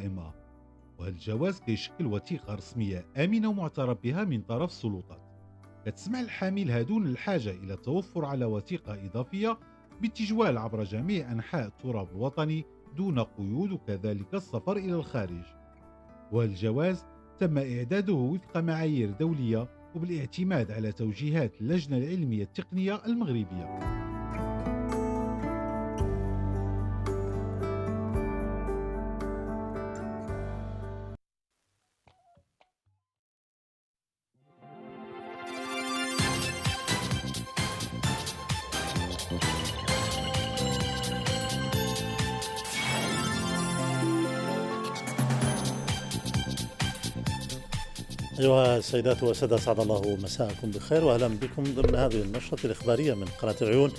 دائمة وهذا الجواز كيشكل وثيقة رسمية آمنة ومعترف بها من طرف السلطات. كتسمع الحامل هادون الحاجة إلى التوفر على وثيقة إضافية بالتجوال عبر جميع أنحاء التراب الوطني دون قيود وكذلك السفر إلى الخارج. والجواز تم إعداده وفق معايير دولية وبالاعتماد على توجيهات اللجنة العلمية التقنية المغربية. أيها السيدات والسادة أسعد الله مساءكم بخير وأهلا بكم ضمن هذه النشرة الإخبارية من قناة العيون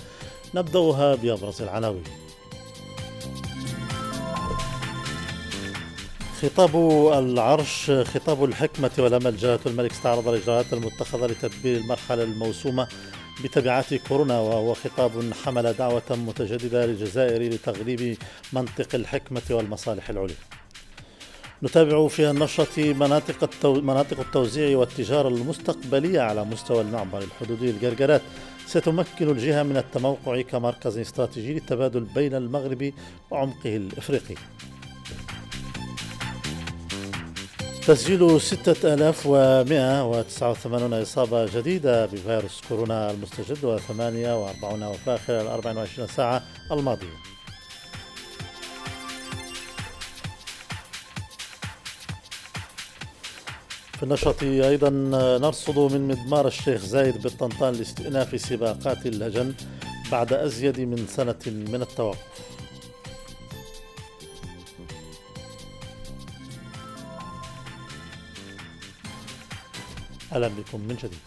نبدأها بأبرز العناوين. خطاب العرش خطاب الحكمة والأمل جلالة الملك استعرض الإجراءات المتخذة لتدبير المرحلة الموسومة بتبعات كورونا وهو خطاب حمل دعوة متجددة للجزائر لتغليب منطق الحكمة والمصالح العليا. نتابع في النشرة مناطق, التو... مناطق التوزيع والتجارة المستقبلية على مستوى المعبر الحدودي الجرجرات ستمكن الجهة من التموقع كمركز استراتيجي للتبادل بين المغرب وعمقه الإفريقي. تسجيل 6189 إصابة جديدة بفيروس كورونا المستجد و48 وفاة خلال 24 ساعة الماضية. في النشرة أيضا نرصد من مدمار الشيخ زايد بالطنطان لاستئناف سباقات اللجن بعد أزيد من سنة من التوقف. أهلا بكم من جديد.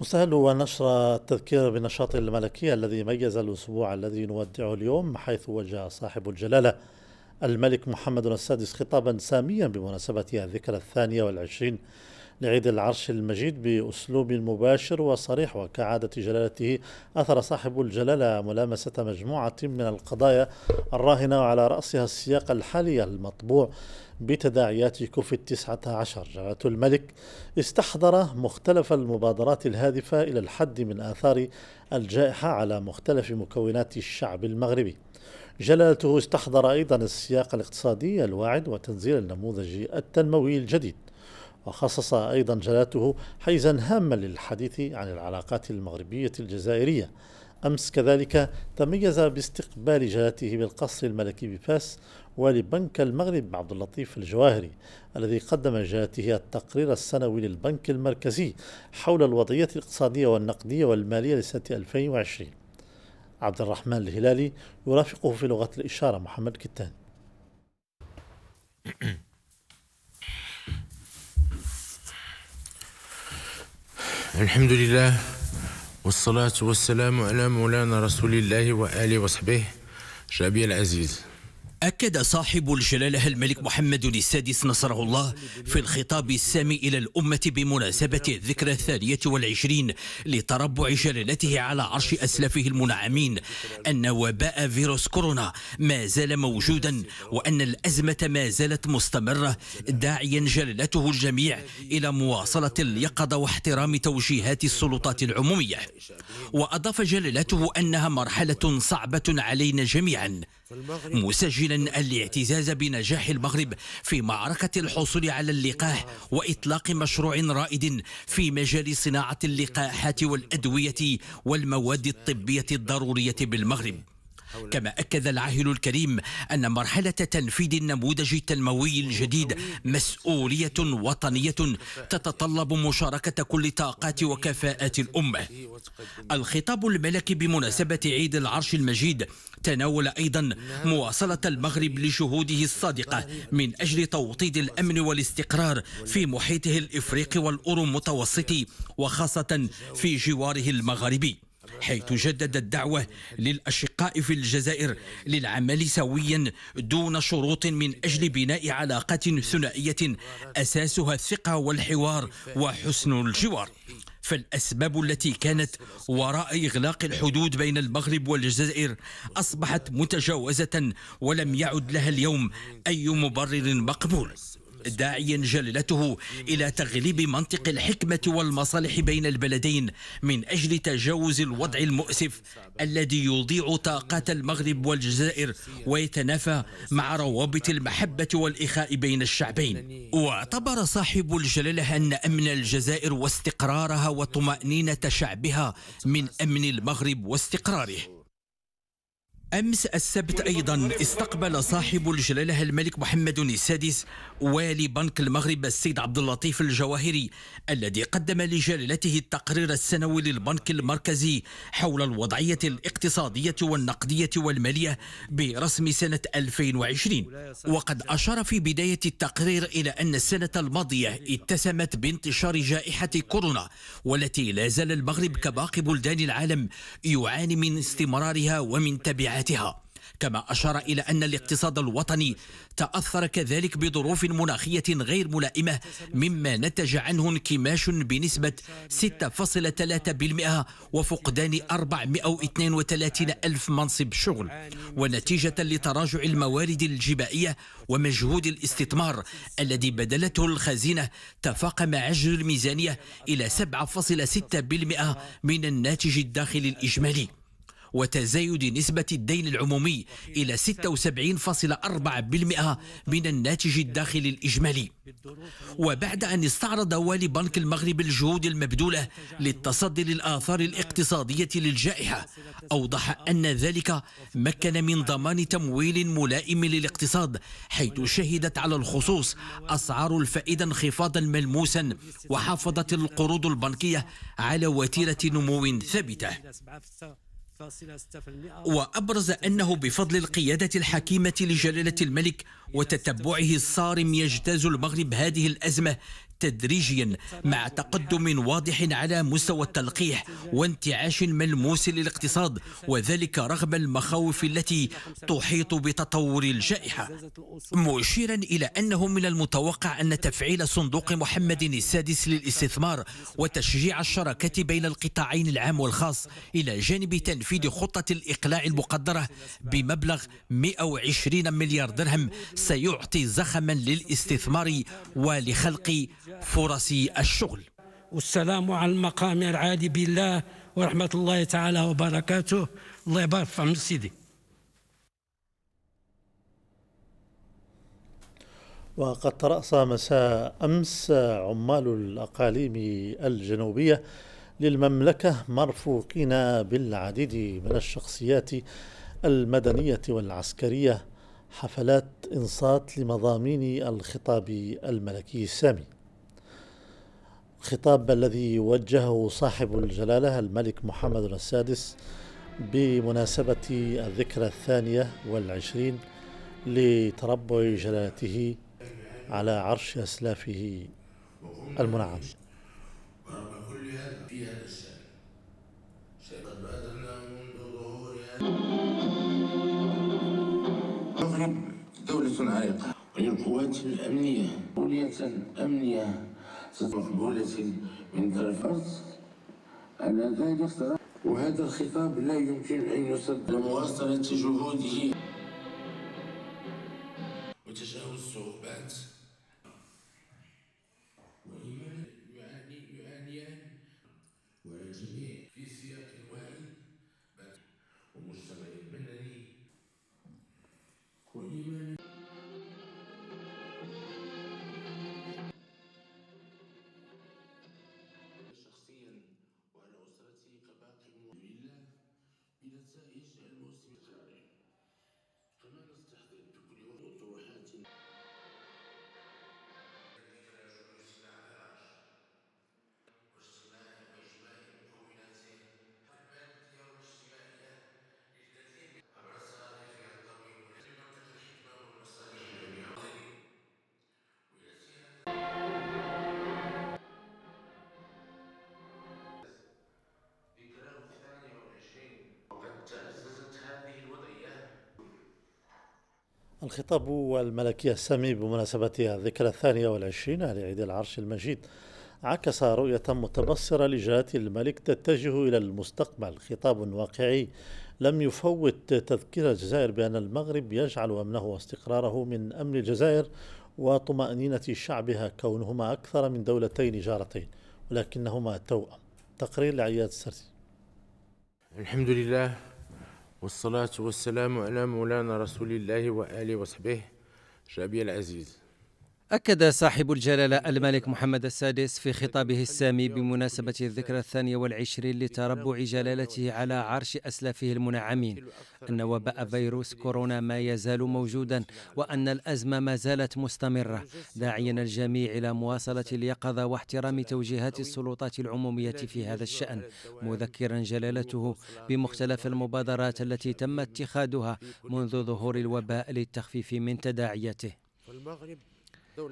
مستهل ونشر التذكير بالنشاط الملكي الذي ميز الأسبوع الذي نودعه اليوم حيث وجه صاحب الجلالة الملك محمد السادس خطابا ساميا بمناسبة الذكرى الثانية والعشرين لعيد العرش المجيد بأسلوب مباشر وصريح وكعادة جلالته أثر صاحب الجلالة ملامسة مجموعة من القضايا الراهنة على رأسها السياق الحالي المطبوع بتداعيات كوفيد 19 جلالة الملك استحضر مختلف المبادرات الهادفة إلى الحد من آثار الجائحة على مختلف مكونات الشعب المغربي. جلالته استحضر أيضا السياق الاقتصادي الواعد وتنزيل النموذج التنموي الجديد وخصص أيضا جلالته حيزا هاما للحديث عن العلاقات المغربية الجزائرية. أمس كذلك تميز باستقبال جلالته بالقصر الملكي بفاس ولبنك المغرب عبد اللطيف الجواهري الذي قدم جلالته التقرير السنوي للبنك المركزي حول الوضعية الاقتصادية والنقدية والمالية لسنة 2020 عبد الرحمن الهلالي يرافقه في لغة الإشارة محمد كتان. الحمد لله والصلاة والسلام على مولانا رسول الله وآله وصحبه شعبي العزيز. أكد صاحب الجلالة الملك محمد السادس نصره الله في الخطاب السامي إلى الأمة بمناسبة الذكرى الثانية والعشرين لتربع جلالته على عرش أسلافه المنعمين أن وباء فيروس كورونا ما زال موجودا وأن الأزمة ما زالت مستمرة داعيا جلالته الجميع إلى مواصلة اليقظة واحترام توجيهات السلطات العمومية. وأضاف جلالته أنها مرحلة صعبة علينا جميعا. مسجلا الاعتزاز بنجاح المغرب في معركة الحصول على اللقاح وإطلاق مشروع رائد في مجال صناعة اللقاحات والأدوية والمواد الطبية الضرورية بالمغرب. كما أكد العاهل الكريم أن مرحلة تنفيذ النموذج التنموي الجديد مسؤولية وطنية تتطلب مشاركة كل طاقات وكفاءات الأمة. الخطاب الملكي بمناسبة عيد العرش المجيد تناول أيضا مواصلة المغرب لجهوده الصادقة من أجل توطيد الأمن والاستقرار في محيطه الإفريقي والأورو متوسطي وخاصة في جواره المغاربي حيث جدد الدعوة للأشقاء في الجزائر للعمل سويا دون شروط من أجل بناء علاقات ثنائية أساسها الثقة والحوار وحسن الجوار. فالأسباب التي كانت وراء إغلاق الحدود بين المغرب والجزائر أصبحت متجاوزة ولم يعد لها اليوم أي مبرر مقبول. داعيا جلالته إلى تغليب منطق الحكمة والمصالح بين البلدين من أجل تجاوز الوضع المؤسف الذي يضيع طاقات المغرب والجزائر ويتنافى مع روابط المحبة والإخاء بين الشعبين. واعتبر صاحب الجلالة أن أمن الجزائر واستقرارها وطمأنينة شعبها من أمن المغرب واستقراره. أمس السبت أيضا استقبل صاحب الجلالة الملك محمد السادس والي بنك المغرب السيد عبد اللطيف الجواهري الذي قدم لجلالته التقرير السنوي للبنك المركزي حول الوضعية الاقتصادية والنقدية والمالية برسم سنة 2020 وقد أشار في بداية التقرير إلى أن السنة الماضية اتسمت بانتشار جائحة كورونا والتي لا زال المغرب كباقي بلدان العالم يعاني من استمرارها ومن تبعاتها كما أشار إلى أن الاقتصاد الوطني تأثر كذلك بظروف مناخية غير ملائمة مما نتج عنه انكماش بنسبة 6.3% وفقدان 432 ألف منصب شغل ونتيجة لتراجع الموارد الجبائية ومجهود الاستثمار الذي بدلته الخزينة تفاقم عجز الميزانية إلى 7.6% من الناتج الداخلي الإجمالي. وتزايد نسبة الدين العمومي إلى 76.4% من الناتج الداخلي الإجمالي. وبعد أن استعرض والي بنك المغرب الجهود المبذولة للتصدي للآثار الاقتصادية للجائحة أوضح أن ذلك مكن من ضمان تمويل ملائم للاقتصاد حيث شهدت على الخصوص أسعار الفائدة انخفاضا ملموسا وحافظت القروض البنكية على وتيرة نمو ثابتة. وأبرز أنه بفضل القيادة الحكيمة لجلالة الملك وتتبعه الصارم يجتاز المغرب هذه الأزمة تدريجيا مع تقدم واضح على مستوى التلقيح وانتعاش ملموس للاقتصاد وذلك رغم المخاوف التي تحيط بتطور الجائحة. مشيرا إلى أنه من المتوقع أن تفعيل صندوق محمد السادس للاستثمار وتشجيع الشراكة بين القطاعين العام والخاص إلى جانب تنفيذ خطة الإقلاع المقدرة بمبلغ 120 مليار درهم سيعطي زخما للاستثمار ولخلق فرص الشغل. والسلام على المقام العالي بالله ورحمة الله تعالى وبركاته. الله يبارك في عمر سيدي. وقد ترأس مساء أمس عمال الأقاليم الجنوبية للمملكة مرفوقين بالعديد من الشخصيات المدنية والعسكرية حفلات إنصات لمضامين الخطاب الملكي السامي. الخطاب الذي وجهه صاحب الجلالة الملك محمد السادس بمناسبة الذكرى الثانية والعشرين لتربع جلالته على عرش أسلافه المنعم. المغرب دولة عريقة. وللقوات الأمنية دولة أمنية. مقبولة من طرف على ذلك وهذا الخطاب لا يمكن أن يصد لمواصلة جهوده. الخطاب الملكي السامي بمناسبة الذكرى الثانية والعشرين لعيد العرش المجيد. عكس رؤية متبصرة لجهات الملك تتجه إلى المستقبل. خطاب واقعي لم يفوت تذكير الجزائر بأن المغرب يجعل أمنه واستقراره من أمن الجزائر وطمأنينة شعبها كونهما أكثر من دولتين جارتين ولكنهما توأم. تقرير لعياد السرسي. الحمد لله. والصلاة والسلام على مولانا رسول الله وآله وصحبه شعبي العزيز. أكد صاحب الجلالة الملك محمد السادس في خطابه السامي بمناسبة الذكرى الثانية والعشرين لتربع جلالته على عرش أسلافه المنعمين أن وباء فيروس كورونا ما يزال موجودا وأن الأزمة ما زالت مستمرة داعيا الجميع إلى مواصلة اليقظة واحترام توجيهات السلطات العمومية في هذا الشأن مذكرا جلالته بمختلف المبادرات التي تم اتخاذها منذ ظهور الوباء للتخفيف من تداعياته.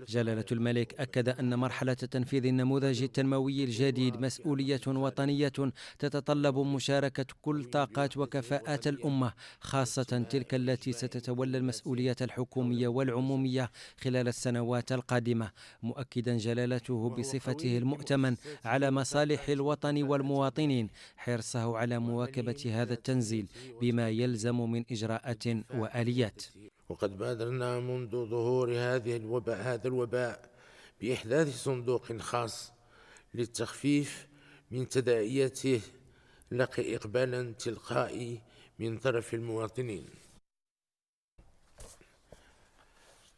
جلالة الملك أكد أن مرحلة تنفيذ النموذج التنموي الجديد مسؤولية وطنية تتطلب مشاركة كل طاقات وكفاءات الأمة خاصة تلك التي ستتولى المسؤولية الحكومية والعمومية خلال السنوات القادمة. مؤكدا جلالته بصفته المؤتمن على مصالح الوطن والمواطنين حرصه على مواكبة هذا التنزيل بما يلزم من إجراءات وآليات. وقد بادرنا منذ ظهور هذه الوباء هذا الوباء بإحداث صندوق خاص للتخفيف من تداعياته لقي إقبالا تلقائي من طرف المواطنين.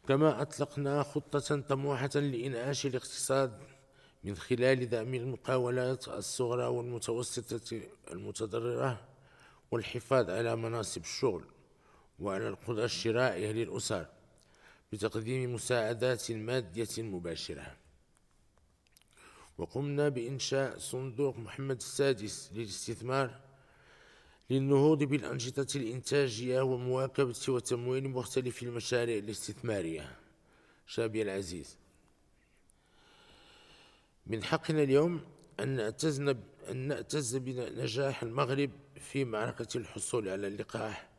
كما أطلقنا خطة طموحة لإنعاش الاقتصاد من خلال دعم المقاولات الصغرى والمتوسطة المتضررة والحفاظ على مناصب الشغل. وعلى القدرة الشرائية للأسر بتقديم مساعدات مادية مباشرة. وقمنا بإنشاء صندوق محمد السادس للاستثمار للنهوض بالأنشطة الإنتاجية ومواكبة وتمويل مختلف المشاريع الاستثمارية. شابي العزيز. من حقنا اليوم أن نعتز أن نعتز بنجاح المغرب في معركة الحصول على اللقاح.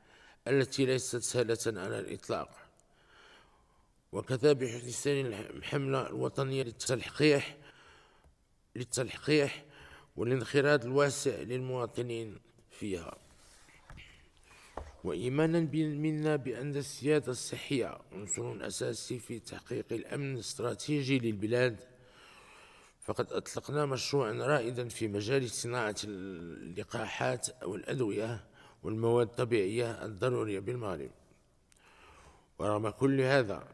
التي ليست سهلة على الإطلاق. وكذا بحسن الحملة الوطنية للتلقيح للتلقيح والانخراط الواسع للمواطنين فيها. وإيمانا منا بأن السيادة الصحية عنصر أساسي في تحقيق الأمن الاستراتيجي للبلاد. فقد أطلقنا مشروعا رائدا في مجال صناعة اللقاحات والأدوية. والمواد الطبيعية الضرورية بالمغرب. ورغم كل هذا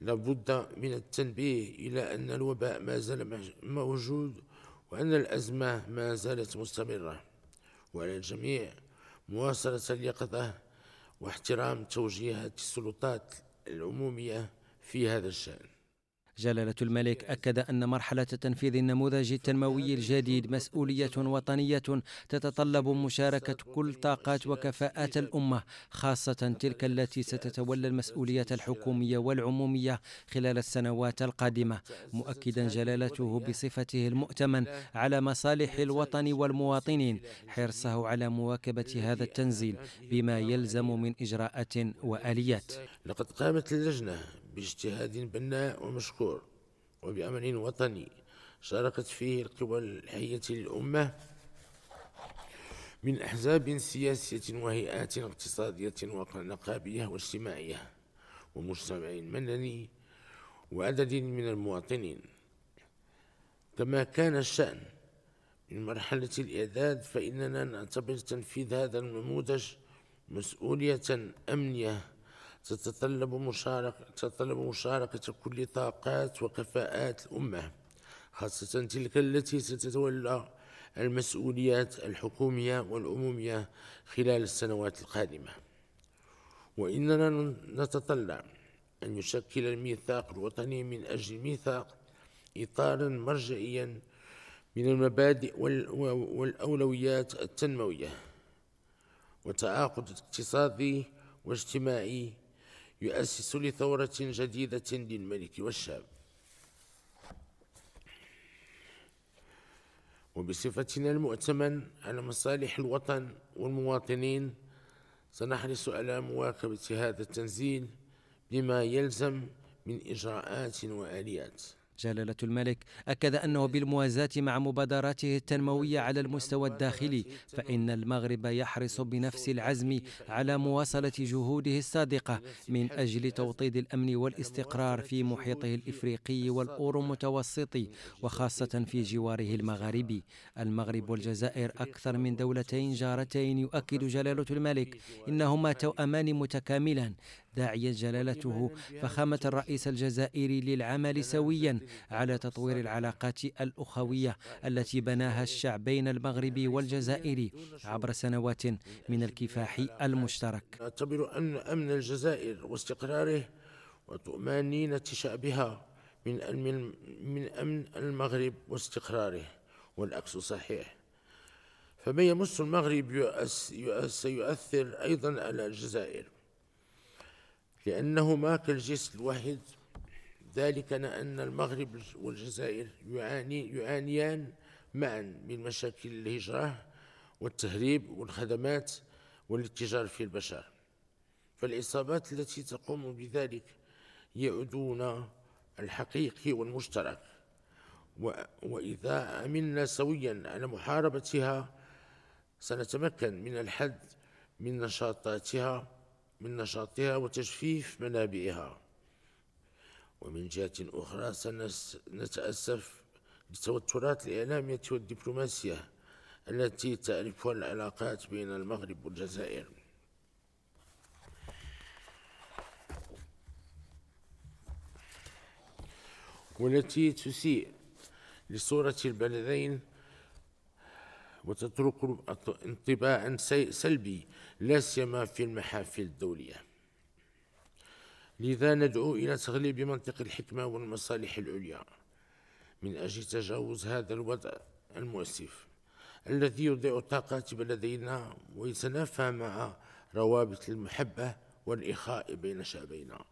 لابد من التنبيه إلى أن الوباء ما زال موجود وأن الأزمة ما زالت مستمرة. وعلى الجميع مواصلة اليقظة واحترام توجيهات السلطات العمومية في هذا الشأن. جلالة الملك أكد أن مرحلة تنفيذ النموذج التنموي الجديد مسؤولية وطنية تتطلب مشاركة كل طاقات وكفاءات الأمة خاصة تلك التي ستتولى المسؤولية الحكومية والعمومية خلال السنوات القادمة مؤكدا جلالته بصفته المؤتمن على مصالح الوطن والمواطنين حرصه على مواكبة هذا التنزيل بما يلزم من إجراءات وآليات. لقد قامت اللجنة باجتهاد بناء ومشكور وبعمل وطني شاركت فيه القوى الحية للأمة من أحزاب سياسية وهيئات اقتصادية ونقابية واجتماعية ومجتمع مدني وعدد من المواطنين. كما كان الشأن من مرحلة الإعداد فإننا نعتبر تنفيذ هذا النموذج مسؤولية أمنية تتطلب مشاركة تتطلب مشاركة كل طاقات وكفاءات الأمة خاصة تلك التي ستتولى المسؤوليات الحكومية والأمومية خلال السنوات القادمة. وإننا نتطلع أن يشكل الميثاق الوطني من أجل الميثاق إطارا مرجعيا من المبادئ والأولويات التنموية وتعاقد اقتصادي واجتماعي يؤسس لثورة جديدة للملك والشعب. وبصفتنا المؤتمن على مصالح الوطن والمواطنين سنحرص على مواكبة هذا التنزيل بما يلزم من إجراءات وآليات. جلالة الملك أكد أنه بالموازاة مع مبادراته التنموية على المستوى الداخلي فإن المغرب يحرص بنفس العزم على مواصلة جهوده الصادقة من أجل توطيد الأمن والاستقرار في محيطه الإفريقي والأورو متوسطي وخاصة في جواره المغاربي المغرب والجزائر أكثر من دولتين جارتين يؤكد جلالة الملك إنهما توأمان متكاملان داعيا جلالته فخامة الرئيس الجزائري للعمل سويا على تطوير العلاقات الأخوية التي بناها الشعبين المغربي والجزائري عبر سنوات من الكفاح المشترك. أعتبر أن أمن الجزائر واستقراره وطمأنينة شعبها من من من أمن المغرب واستقراره والعكس صحيح. فما يمس المغرب سيؤثر أيضا على الجزائر. لأنهما كالجسد الواحد ذلك أن المغرب والجزائر يعاني يعانيان معا من مشاكل الهجرة والتهريب والخدمات والاتجار في البشر. فالعصابات التي تقوم بذلك يعدون الحقيقي والمشترك. وإذا عملنا سويا على محاربتها سنتمكن من الحد من نشاطاتها من نشاطها وتجفيف منابئها ومن جهة أخرى سنتأسف للتوترات الإعلامية والدبلوماسية التي تعرفها العلاقات بين المغرب والجزائر. والتي تسيء لصورة البلدين وتترك انطباعا سلبي لا سيما في المحافل الدولية. لذا ندعو إلى تغليب منطق الحكمة والمصالح العليا من أجل تجاوز هذا الوضع المؤسف الذي يضيع طاقات بلدينا ويتنافى مع روابط المحبة والإخاء بين شعبينا.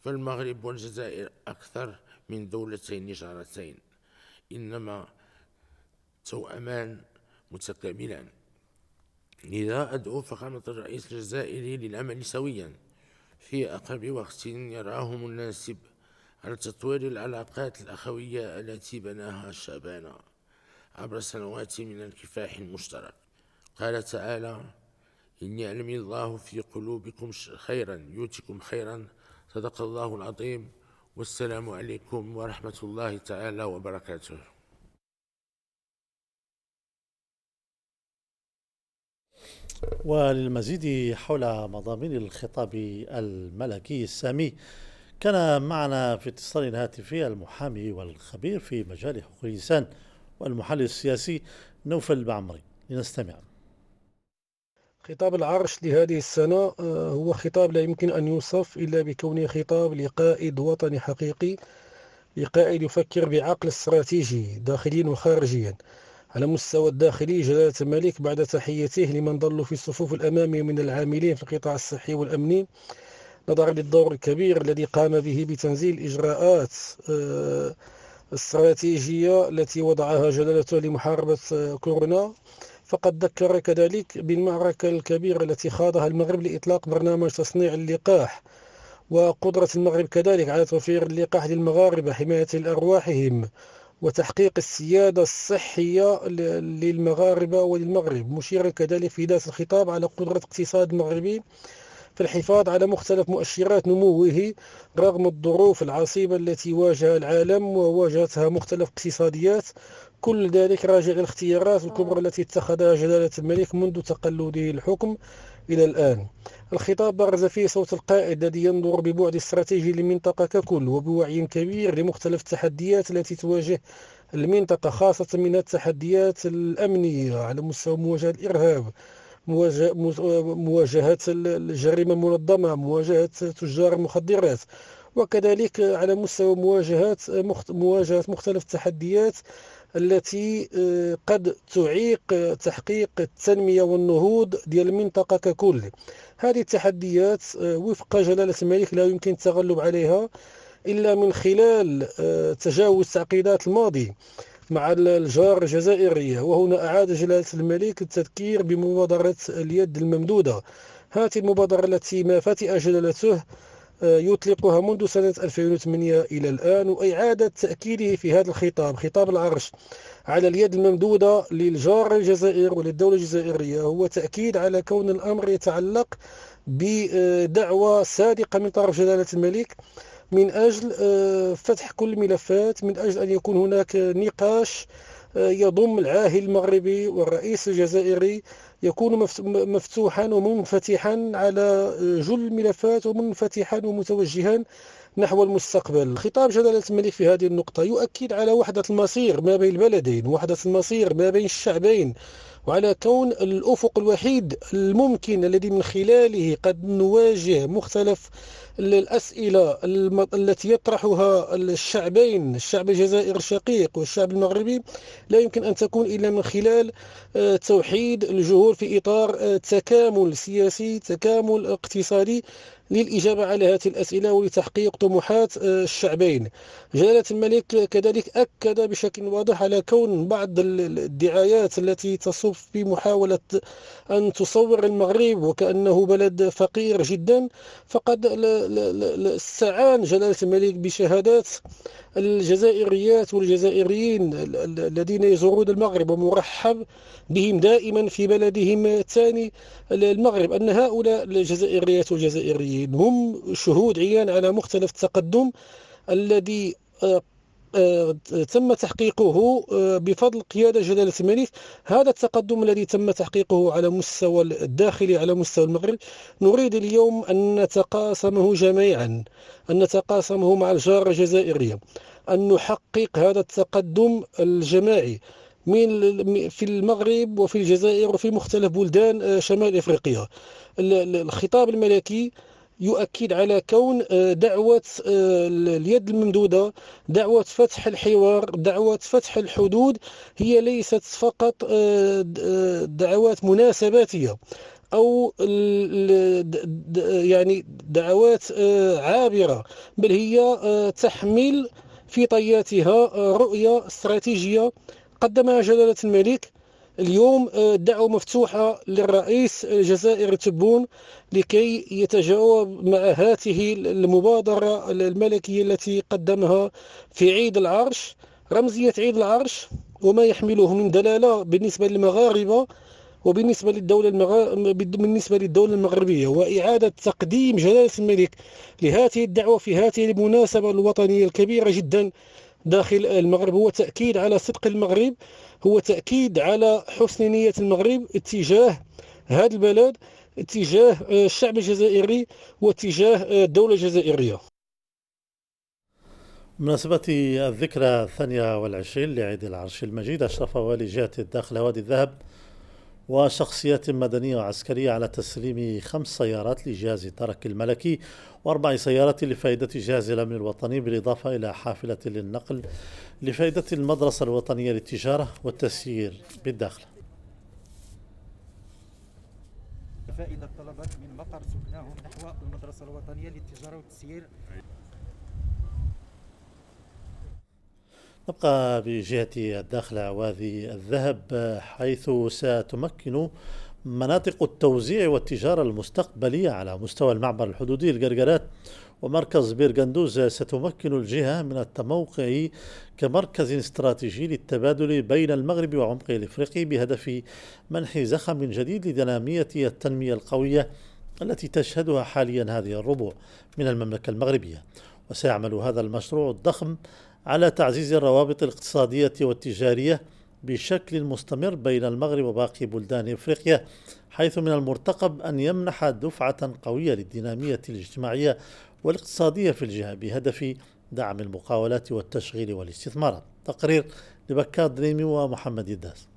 فالمغرب والجزائر أكثر من دولتين جارتين إنما توأمان متكاملان. لذا أدعو فخامة الرئيس الجزائري للعمل سويا. في أقرب وقت يراه مناسب على تطوير العلاقات الأخوية التي بناها شعبنا عبر سنوات من الكفاح المشترك. قال تعالى إن يعلم الله في قلوبكم خيرا يؤتكم خيرا. صدق الله العظيم. والسلام عليكم ورحمة الله تعالى وبركاته. وللمزيد حول مضامين الخطاب الملكي السامي كان معنا في اتصال هاتفي المحامي والخبير في مجال حقوق الإنسان والمحلل السياسي نوفل بعمري لنستمع. خطاب العرش لهذه السنة آه، هو خطاب لا يمكن أن يوصف إلا بكونه خطاب لقائد وطني حقيقي لقائد يفكر بعقل استراتيجي داخليا وخارجيا. على مستوى الداخلي جلالة الملك بعد تحيته لمن ظلوا في الصفوف الأمامية من العاملين في القطاع الصحي والأمني. نظرا للدور الكبير الذي قام به بتنزيل إجراءات آه، استراتيجية التي وضعها جلالته لمحاربة آه، كورونا. فقد ذكر كذلك بالمعركة الكبيرة التي خاضها المغرب لإطلاق برنامج تصنيع اللقاح. وقدرة المغرب كذلك على توفير اللقاح للمغاربة حماية لأرواحهم وتحقيق السيادة الصحية للمغاربة وللمغرب. مشيرا كذلك في ذات الخطاب على قدرة الاقتصاد المغربي في الحفاظ على مختلف مؤشرات نموه رغم الظروف العصيبة التي واجه العالم وواجهتها مختلف اقتصاديات. كل ذلك راجع الاختيارات الكبرى التي اتخذها جلالة الملك منذ تقلده الحكم إلى الآن. الخطاب برز فيه صوت القائد الذي ينظر ببعد استراتيجي للمنطقة ككل وبوعي كبير لمختلف التحديات التي تواجه المنطقة خاصة من التحديات الأمنية على مستوى مواجهة الإرهاب مواجهة الجريمة المنظمة مواجهة تجار المخدرات وكذلك على مستوى مواجهة مواجهة مختلف التحديات التي آه، قد تعيق تحقيق التنمية والنهوض ديال المنطقة ككل. هذه التحديات آه، وفق جلالة الملك لا يمكن التغلب عليها إلا من خلال آه، تجاوز تعقيدات الماضي مع الجار الجزائرية وهنا أعاد جلالة الملك التذكير بمبادرة اليد الممدودة. هذه المبادرة التي ما فتئ جلالته يطلقها منذ سنة 2008 إلى الآن وإعادة تأكيده في هذا الخطاب خطاب العرش على اليد الممدودة للجار الجزائر وللدولة الجزائرية. هو تأكيد على كون الأمر يتعلق بدعوة صادقة من طرف جلالة الملك من أجل آه، فتح كل الملفات من أجل أن يكون هناك نقاش آه، يضم العاهل المغربي والرئيس الجزائري يكون مفتوحا ومنفتحا على آه، جل الملفات ومنفتحا ومتوجها نحو المستقبل. خطاب جلالة الملك في هذه النقطة يؤكد على وحدة المصير ما بين البلدين وحدة المصير ما بين الشعبين وعلى كون الأفق الوحيد الممكن الذي من خلاله قد نواجه مختلف الأسئلة التي يطرحها الشعبين الشعب الجزائري الشقيق والشعب المغربي لا يمكن أن تكون إلا من خلال آه، توحيد الجهود في إطار آه، تكامل سياسي تكامل اقتصادي للإجابة على هذه الأسئلة ولتحقيق طموحات آه، الشعبين. جلالة الملك كذلك أكد بشكل واضح على كون بعض الدعايات التي تصب في محاولة أن تصور المغرب وكأنه بلد فقير جدا فقد استعان جلالة الملك بشهادات الجزائريات والجزائريين الذين يزورون المغرب ومرحب بهم دائما في بلدهم الثاني المغرب أن هؤلاء الجزائريات والجزائريين هم شهود عيان على مختلف التقدم الذي آه، تم تحقيقه آه، بفضل قيادة جلالة الملك هذا التقدم الذي تم تحقيقه على مستوى الداخلي على مستوى المغرب. نريد اليوم أن نتقاسمه جميعا أن نتقاسمه مع الجارة الجزائرية أن نحقق هذا التقدم الجماعي من في المغرب وفي الجزائر وفي مختلف بلدان آه، شمال إفريقيا. الخطاب الملكي يؤكد على كون آه، دعوة آه، اليد الممدودة دعوة فتح الحوار دعوة فتح الحدود هي ليست فقط دعوات مناسباتية أو يعني دعوات عابرة بل هي تحمل في طياتها رؤية استراتيجية. قدمها جلالة الملك اليوم آه، مفتوحة للرئيس الجزائري تبون لكي يتجاوب مع هذه المبادرة الملكية التي قدمها في عيد العرش. رمزية عيد العرش وما يحمله من دلالة بالنسبة للمغاربة وبالنسبة للدولة المغ... بالنسبة للدولة المغربية وإعادة تقديم جلالة الملك لهذه الدعوة في هذه المناسبة الوطنية الكبيرة جدا. داخل المغرب هو تأكيد على صدق المغرب هو تأكيد على حسن نية المغرب اتجاه هذا البلد اتجاه آه، الشعب الجزائري واتجاه آه، الدولة الجزائرية. بمناسبة الذكرى الثانية والعشرين لعيد العرش المجيد أشرف والي جهة الداخل وادي الذهب وشخصيات مدنية وعسكرية على تسليم خمس سيارات لجهاز ترك الملكي وأربع سيارات لفائدة جهاز الأمن الوطني بالإضافة إلى حافلة للنقل لفائدة المدرسة الوطنية للتجارة والتسيير بالداخل. فائدة طلبت من مقر سكناهم نحو المدرسة الوطنية للتجارة والتسيير نبقى بجهة الداخل وادي الذهب حيث ستمكن مناطق التوزيع والتجارة المستقبلية على مستوى المعبر الحدودي للقرقرات ومركز بيرغندوز. ستمكن الجهة من التموقع كمركز استراتيجي للتبادل بين المغرب وعمقه الإفريقي بهدف منح زخم جديد لدينامية التنمية القوية التي تشهدها حاليا هذه الربوع من المملكة المغربية. وسيعمل هذا المشروع الضخم على تعزيز الروابط الاقتصادية والتجارية بشكل مستمر بين المغرب وباقي بلدان إفريقيا حيث من المرتقب أن يمنح دفعة قوية للدينامية الاجتماعية والاقتصادية في الجهة بهدف دعم المقاولات والتشغيل والاستثمار. تقرير لبكات دريمي ومحمد الداس.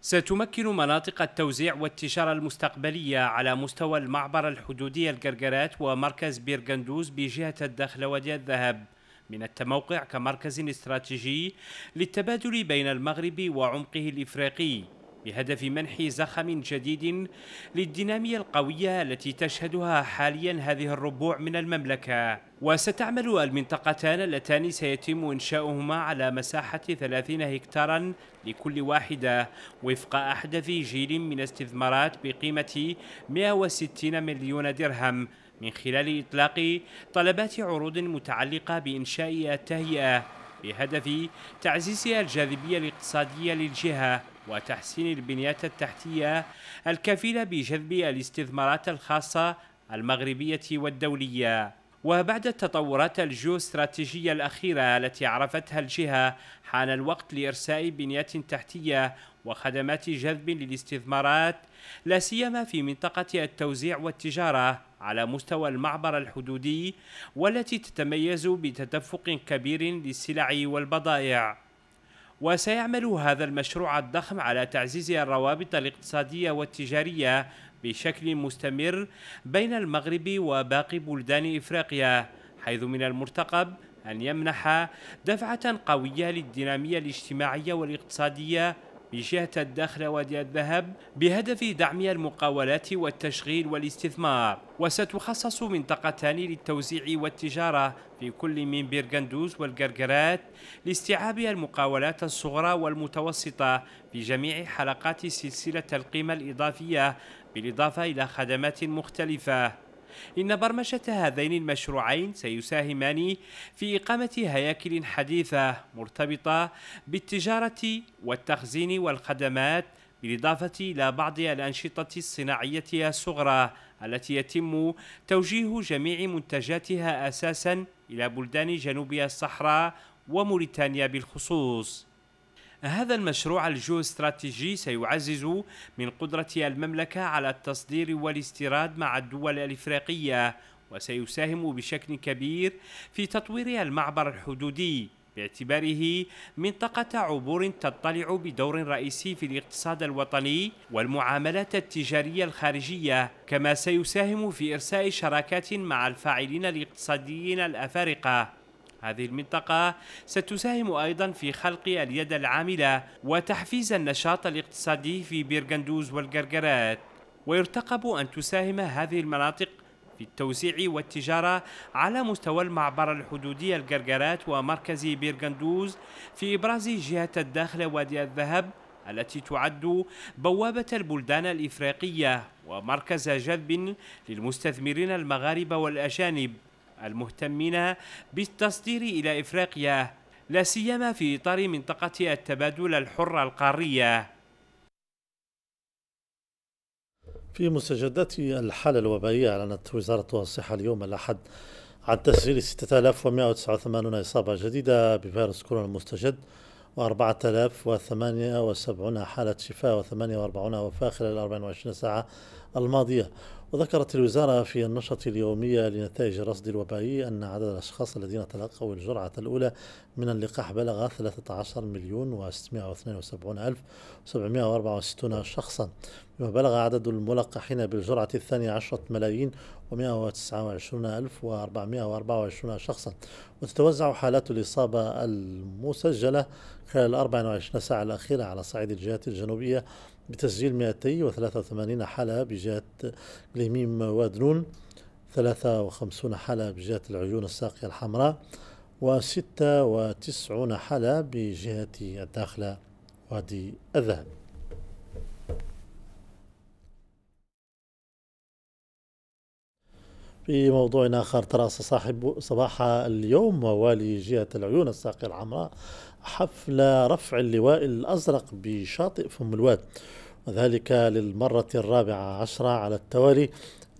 ستمكن مناطق التوزيع والتجارة المستقبلية على مستوى المعبر الحدودي القرقرات ومركز بيرغندوز بجهة الدخل ودي الذهب من التموقع كمركز استراتيجي للتبادل بين المغرب وعمقه الإفريقي بهدف منح زخم جديد للدينامية القوية التي تشهدها حاليا هذه الربوع من المملكة. وستعمل المنطقتان اللتان سيتم إنشاؤهما على مساحة 30 هكتارا لكل واحدة وفق أحدث جيل من استثمارات بقيمة 160 مليون درهم. من خلال إطلاق طلبات عروض متعلقة بإنشاء التهيئة بهدف تعزيز الجاذبية الاقتصادية للجهة وتحسين البنيات التحتية الكفيلة بجذب الاستثمارات الخاصة المغربية والدولية. وبعد التطورات الجيوستراتيجية الأخيرة التي عرفتها الجهة حان الوقت لإرساء بنيات تحتية وخدمات جذب للاستثمارات لا سيما في منطقة التوزيع والتجارة على مستوى المعبر الحدودي والتي تتميز بتدفق كبير للسلع والبضائع. وسيعمل هذا المشروع الضخم على تعزيز الروابط الاقتصادية والتجارية بشكل مستمر بين المغرب وباقي بلدان إفريقيا حيث من المرتقب أن يمنح دفعة قوية للدينامية الاجتماعية والاقتصادية بجهة الدخل وادي الذهب بهدف دعم المقاولات والتشغيل والاستثمار. وستخصص منطقتان للتوزيع والتجارة في كل من بيرغندوز والقرقرات لاستيعاب المقاولات الصغرى والمتوسطة في جميع حلقات سلسلة القيمة الإضافية بالإضافة إلى خدمات مختلفة. إن برمجة هذين المشروعين سيساهمان في إقامة هياكل حديثة مرتبطة بالتجارة والتخزين والخدمات بالإضافة إلى بعض الأنشطة الصناعية الصغرى التي يتم توجيه جميع منتجاتها أساسا إلى بلدان جنوب الصحراء وموريتانيا بالخصوص. هذا المشروع الجيوستراتيجي سيعزز من قدرة المملكة على التصدير والاستيراد مع الدول الإفريقية وسيساهم بشكل كبير في تطوير المعبر الحدودي باعتباره منطقة عبور تطلع بدور رئيسي في الاقتصاد الوطني والمعاملات التجارية الخارجية كما سيساهم في إرساء شراكات مع الفاعلين الاقتصاديين الأفارقة. هذه المنطقة ستساهم أيضا في خلق اليد العاملة وتحفيز النشاط الاقتصادي في بيرغندوز والقرقرات. ويرتقب أن تساهم هذه المناطق في التوزيع والتجارة على مستوى المعبر الحدودي القرقرات ومركز بيرغندوز في إبراز جهة الداخل وادي الذهب التي تعد بوابة البلدان الإفريقية ومركز جذب للمستثمرين المغاربة والأجانب. المهتمين بالتصدير إلى إفريقيا لا سيما في إطار منطقة التبادل الحر القارية. في مستجدات الحالة الوبائية أعلنت وزارة الصحة اليوم الأحد عن تسجيل 6189 إصابة جديدة بفيروس كورونا المستجد و4078 حالة شفاء و48 وفاة خلال 24 ساعة الماضية. وذكرت الوزارة في النشرة اليومية لنتائج الرصد الوبائي أن عدد الأشخاص الذين تلقوا الجرعة الأولى من اللقاح بلغ 13 مليون و672 ألف 764 شخصا بما بلغ عدد الملقحين بالجرعة الثانية عشرة ملايين و129 ألف و424 شخصا. وتتوزع حالات الإصابة المسجلة خلال 24 ساعة الأخيرة على صعيد الجهات الجنوبية بتسجيل 283 حالة بجهة قليميم وادنون 53 حالة بجهة العيون الساقية الحمراء وستة وتسعون حالة بجهة الداخلة وادي الذهب. في موضوع آخر تراص صاحب صباح اليوم والي جهة العيون الساقية الحمراء حفل رفع اللواء الأزرق بشاطئ فم الواد وذلك للمرة الرابعة عشرة على التوالي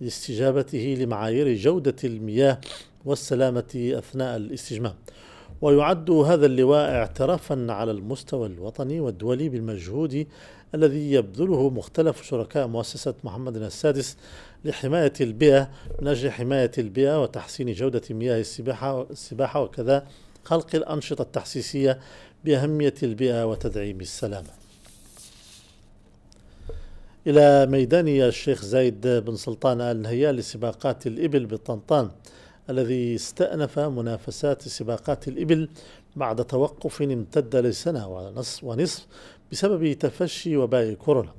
لاستجابته لمعايير جودة المياه والسلامة أثناء الاستجمام. ويعد هذا اللواء اعترافا على المستوى الوطني والدولي بالمجهود الذي يبذله مختلف شركاء مؤسسة محمد السادس لحماية البيئة من أجل حماية البيئة وتحسين جودة مياه السباحة, السباحة وكذا خلق الأنشطة التحسيسية بأهمية البيئة وتدعيم السلامة إلى ميدان الشيخ زايد بن سلطان آل نهيان لسباقات الإبل بطنطان الذي استأنف منافسات سباقات الإبل بعد توقف امتد لسنة ونصف بسبب تفشي وباء كورونا.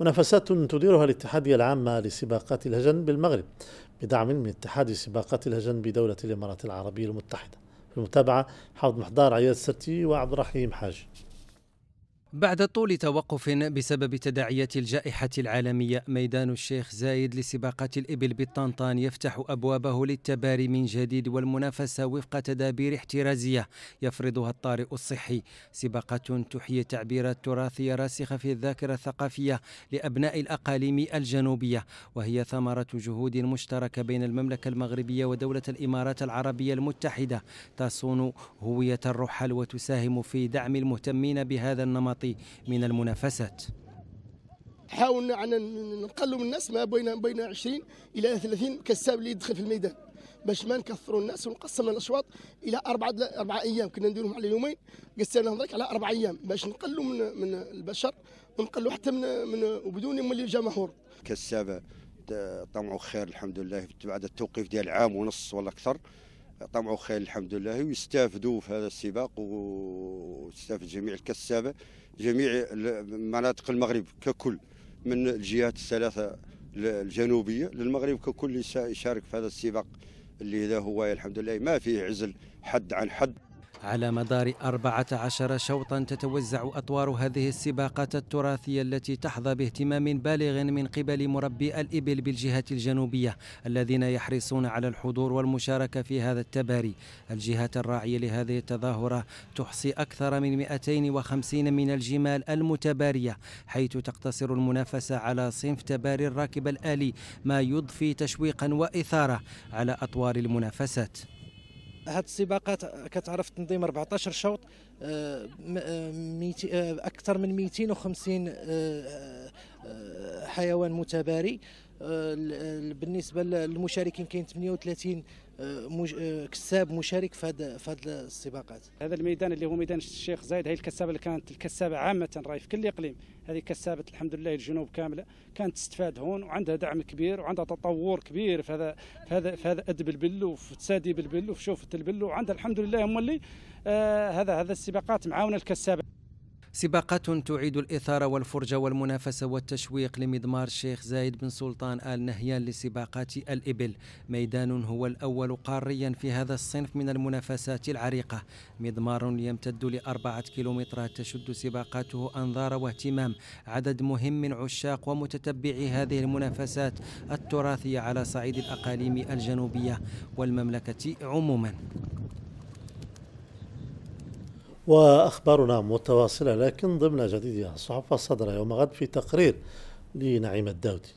منافسات تديرها الاتحادية العامة لسباقات الهجن بالمغرب بدعم من اتحاد سباقات الهجن بدولة الإمارات العربية المتحدة. المتابعة حوض محضار عياد سرتي وعبد الرحيم حاجي بعد طول توقف بسبب تداعيات الجائحة العالمية ميدان الشيخ زايد لسباقات الإبل بالطنطان يفتح أبوابه للتباري من جديد والمنافسة وفق تدابير احترازية يفرضها الطارئ الصحي. سباقات تحيي تعبيرات تراثية راسخة في الذاكرة الثقافية لأبناء الأقاليم الجنوبية وهي ثمرة جهود مشتركة بين المملكة المغربية ودولة الإمارات العربية المتحدة. تصون هوية الرحل وتساهم في دعم المهتمين بهذا النمط. من المنافسات. حاولنا نقلوا من الناس ما بين بين 20 إلى 30 كساب اللي يدخل في الميدان باش ما نكثروا الناس ونقسمنا الأشواط إلى أربعة أربعة أيام. كنا نديروهم على يومين قسمناهم ذاك على أربع أيام باش نقلوا من من البشر ونقلوا حتى من من وبدون يولي الجمهور كسابه طمعوا خير الحمد لله بعد التوقيف ديال عام ونص ولا أكثر. طمعوا خير الحمد لله ويستافدوا في هذا السباق ويستافد جميع الكسابه جميع مناطق المغرب ككل من الجهات الثلاثة الجنوبية للمغرب ككل يشارك في هذا السباق اللي هذا هو الحمد لله ما فيه عزل حد عن حد. على مدار 14 شوطا تتوزع أطوار هذه السباقات التراثية التي تحظى باهتمام بالغ من قبل مربي الإبل بالجهات الجنوبية الذين يحرصون على الحضور والمشاركة في هذا التباري. الجهات الراعية لهذه التظاهرة تحصي أكثر من 250 من الجمال المتبارية حيث تقتصر المنافسة على صنف تباري الراكب الآلي ما يضفي تشويقا وإثارة على أطوار المنافسات. هاد السباقات كتعرف تنظيم 14 شوط آه، آه، آه، أكثر من 250 حيوان متباري. بالنسبة للمشاركين كاين 38 كساب مشارك في هذه في هذه السباقات. هذا الميدان اللي هو ميدان الشيخ زايد هي الكسابة اللي كانت الكسابة عامة راهي في كل إقليم. هذه كسابة الحمد لله الجنوب كاملة كانت تستفاد هون وعندها دعم كبير وعندها تطور كبير في هذا في هذا في هذا ادب البل وفي تسادي بالبل وفي شوفة البل وعندها الحمد لله هم اللي آه هذا هذا السباقات معاونة الكسابة. سباقات تعيد الإثارة والفرجة والمنافسة والتشويق لمضمار الشيخ زايد بن سلطان آل نهيان لسباقات الإبل. ميدان هو الأول قاريا في هذا الصنف من المنافسات العريقة. مضمار يمتد لأربعة كيلومترات تشد سباقاته أنظار واهتمام. عدد مهم من عشاق ومتتبعي هذه المنافسات التراثية على صعيد الأقاليم الجنوبية والمملكة عموما. وأخبارنا متواصلة لكن ضمن جديد الصحف صدر يوم غد في تقرير لنعيم الداودي.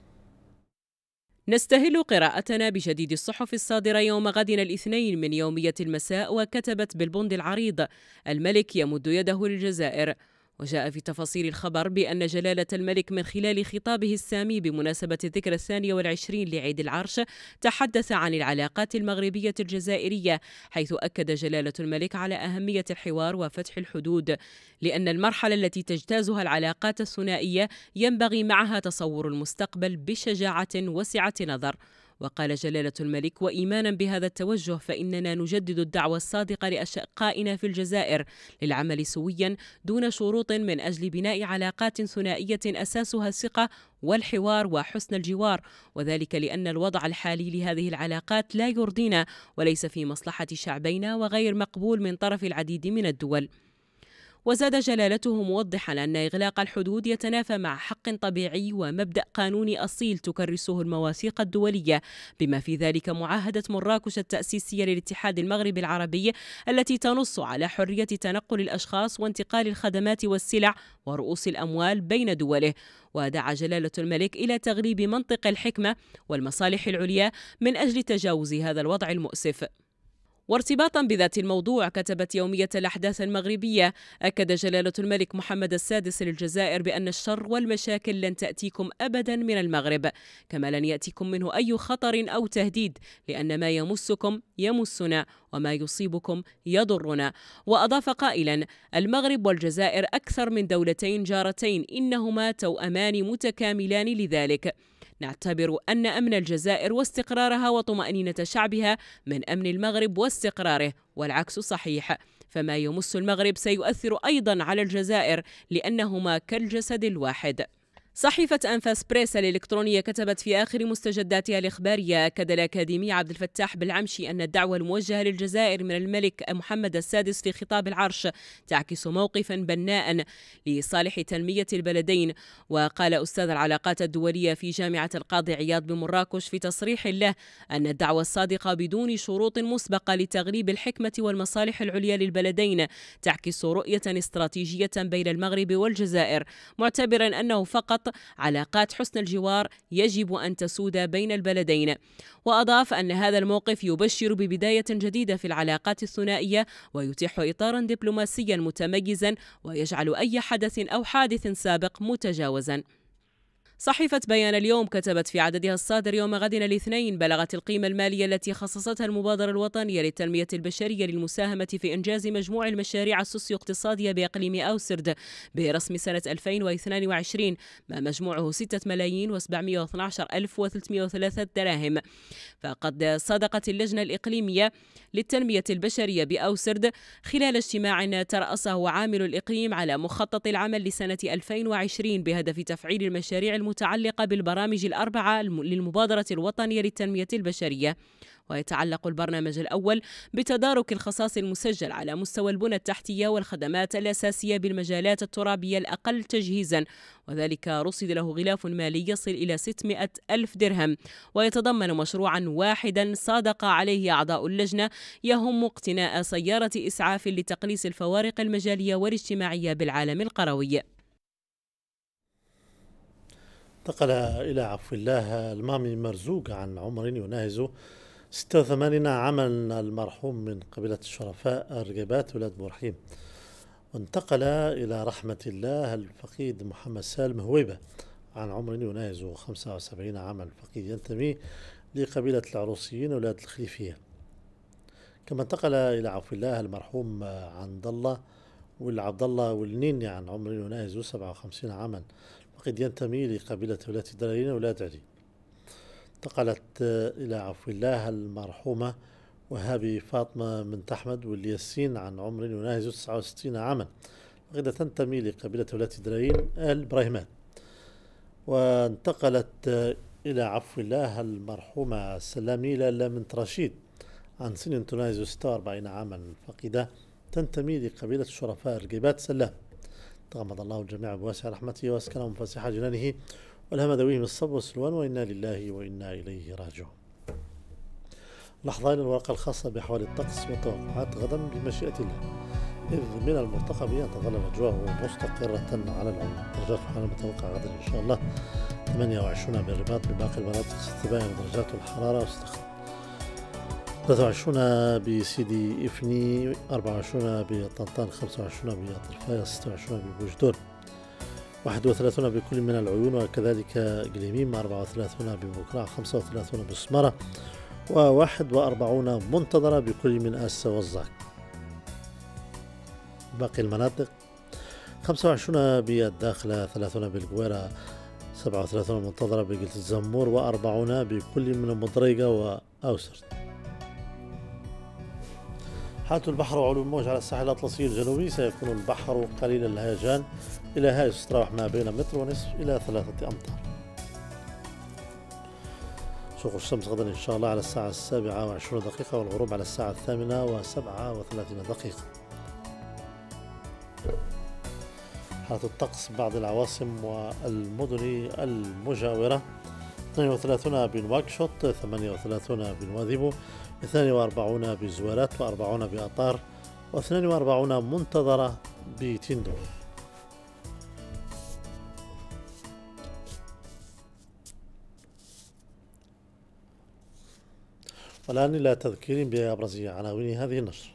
نستهل قراءتنا بجديد الصحف الصادرة يوم غد الاثنين من يومية المساء وكتبت بالبند العريض الملك يمد يده للجزائر. وجاء في تفاصيل الخبر بأن جلالة الملك من خلال خطابه السامي بمناسبة الذكرى الثانية والعشرين لعيد العرش تحدث عن العلاقات المغربية الجزائرية حيث أكد جلالة الملك على أهمية الحوار وفتح الحدود لأن المرحلة التي تجتازها العلاقات الثنائية ينبغي معها تصور المستقبل بشجاعة وسعة نظر. وقال جلالة الملك وإيمانا بهذا التوجه فإننا نجدد الدعوة الصادقة لأشقائنا في الجزائر للعمل سويا دون شروط من أجل بناء علاقات ثنائية أساسها الثقة والحوار وحسن الجوار وذلك لأن الوضع الحالي لهذه العلاقات لا يرضينا وليس في مصلحة شعبينا وغير مقبول من طرف العديد من الدول. وزاد جلالته موضحا أن إغلاق الحدود يتنافى مع حق طبيعي ومبدأ قانوني أصيل تكرسه المواثيق الدولية بما في ذلك معاهدة مراكش التأسيسية للاتحاد المغربي العربي التي تنص على حرية تنقل الأشخاص وانتقال الخدمات والسلع ورؤوس الأموال بين دوله. ودعا جلالة الملك إلى تغليب منطق الحكمة والمصالح العليا من أجل تجاوز هذا الوضع المؤسف. وارتباطا بذات الموضوع كتبت يومية الأحداث المغربية. أكد جلالة الملك محمد السادس للجزائر بأن الشر والمشاكل لن تأتيكم أبدا من المغرب كما لن يأتيكم منه أي خطر أو تهديد لأن ما يمسكم يمسنا وما يصيبكم يضرنا. وأضاف قائلا المغرب والجزائر أكثر من دولتين جارتين إنهما توأمان متكاملان لذلك. نعتبر أن أمن الجزائر واستقرارها وطمأنينة شعبها من أمن المغرب واستقراره والعكس صحيح. فما يمس المغرب سيؤثر أيضا على الجزائر لأنهما كالجسد الواحد. صحيفة أنفاس بريس الإلكترونية كتبت في آخر مستجداتها الإخبارية أكد الأكاديمي عبد الفتاح بالعمشي أن الدعوة الموجهة للجزائر من الملك محمد السادس في خطاب العرش تعكس موقفا بناء لصالح تنمية البلدين. وقال أستاذ العلاقات الدولية في جامعة القاضي عياض بمراكش في تصريح له أن الدعوة الصادقة بدون شروط مسبقة لتغليب الحكمة والمصالح العليا للبلدين تعكس رؤية استراتيجية بين المغرب والجزائر معتبرا أنه فقط علاقات حسن الجوار يجب أن تسود بين البلدين. وأضاف أن هذا الموقف يبشر ببداية جديدة في العلاقات الثنائية ويتيح إطارا دبلوماسيا متميزا ويجعل أي حدث أو حادث سابق متجاوزا. صحيفة بيان اليوم كتبت في عددها الصادر يوم غد الاثنين بلغت القيمة المالية التي خصصتها المبادرة الوطنية للتنمية البشرية للمساهمة في إنجاز مجموع المشاريع السوسيو اقتصادية بإقليم أوسرد برسم سنة 2022 ما مجموعه 6 ملايين و712 ألف و303 دراهم. فقد صدقت اللجنة الإقليمية للتنمية البشرية بأوسرد خلال اجتماع ترأسه عامل الإقليم على مخطط العمل لسنة 2020 بهدف تفعيل المشاريع المتعلقة بالبرامج الأربعة للمبادرة الوطنية للتنمية البشرية. ويتعلق البرنامج الأول بتدارك الخصاص المسجل على مستوى البنى التحتية والخدمات الأساسية بالمجالات الترابية الأقل تجهيزا. وذلك رصد له غلاف مالي يصل إلى 600 ألف درهم. ويتضمن مشروعا واحدا صادق عليه أعضاء اللجنة يهم اقتناء سيارة إسعاف لتقليص الفوارق المجالية والاجتماعية بالعالم القروي. انتقل إلى عفو الله المامي مرزوق عن عمر يناهز 86 عاما المرحوم من قبيلة الشرفاء الرقبات ولاد بورحيم وانتقل إلى رحمة الله الفقيد محمد سالم هويبة عن عمر يناهز 75 عاما الفقيد ينتمي لقبيلة العروسيين ولاد الخليفية. كما انتقل إلى عفو الله المرحوم عند الله والعبد الله والنيني عن عمر يناهز 57 عاما فقد ينتمي لقبيلة ولاة دلالين ولاد علي انتقلت إلى عفو الله المرحومة وهابي فاطمة بنت أحمد والياسين عن عمر يناهز 69 عاما. وقد تنتمي لقبيلة ولاة دلالين آل إبراهيمات وانتقلت إلى عفو الله المرحومة سلاميلة لمنت رشيد عن سن تناهز 46 عاما. فقيدة تنتمي لقبيلة الشرفاء الرقيبات سلام. تغمد الله الجميع بواسع رحمته واسكنهم فسيح جنانه والهم ذويهم الصبر والسلوان وإنا لله وإنا إليه راجعون. لحظة إلى الورقة الخاصة بأحوال الطقس والتوقعات غدا بمشيئة الله. إذ من المرتقب أن تظل الأجواء مستقرة على العموم. درجات الحرارة المتوقعة غدا إن شاء الله. 28 بالرباط بباقي المناطق 76 درجات الحرارة واستخدام 23 بسيدي إفني 24 بطنطان 25 بطرفاية 26 ببوجدور 31 بكل من العيون وكذلك قليميم 34 ببكرة 35 بسمرة و41 منتظرة بكل من أس والزاك باقي المناطق. 25 بالداخلة 30 بالقويرة 37 منتظرة بقلة الزمور و40 بكل من مضريقة وأوسرت. حالة البحر وعلو الموج على الساحل الأطلسي الجنوبي. سيكون البحر قليل الهيجان إلى هاج تتراوح ما بين متر ونصف إلى ثلاثة أمتار. شروق الشمس غدا إن شاء الله على الساعة السابعة وعشرون دقيقة والغروب على الساعة الثامنة وسبعة وثلاثين دقيقة. حالة الطقس بعض العواصم والمدن المجاورة. 32 بنواكشوط 38 بنواذيبو. 42 بزوارات و40 بأطار و42 منتظرة بتندو. والآن إلى تذكير بأبرز عناوين هذه النشر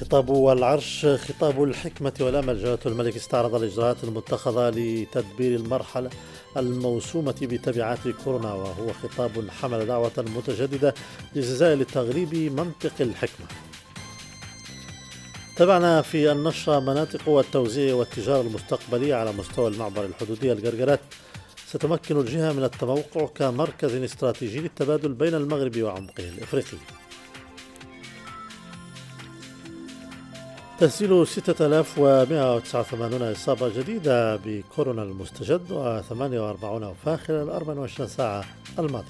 خطاب العرش خطاب الحكمة والأمل جلالة الملك استعرض الإجراءات المتخذة لتدبير المرحلة الموسومة بتبعات كورونا وهو خطاب حمل دعوة متجددة للجزائر لتغريب منطق الحكمة. تابعنا في النشرة مناطق والتوزيع والتجارة المستقبلية على مستوى المعبر الحدودي القرقرات ستمكن الجهة من التموقع كمركز استراتيجي للتبادل بين المغرب وعمقه الإفريقي. تسجيل 6189 إصابة جديدة بكورونا المستجد و48 وفاة خلال 24 ساعة الماضية.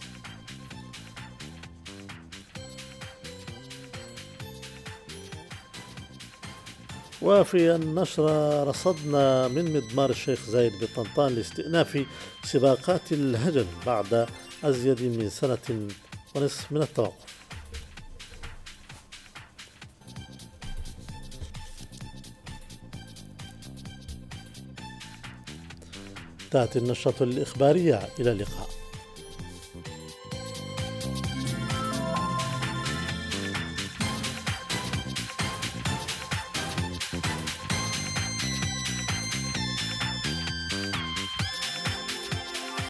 وفي النشرة رصدنا من مضمار الشيخ زايد بطنطان لاستئناف سباقات الهجن بعد أزيد من سنة ونصف من التوقف. تأتي النشرة الإخبارية إلى اللقاء.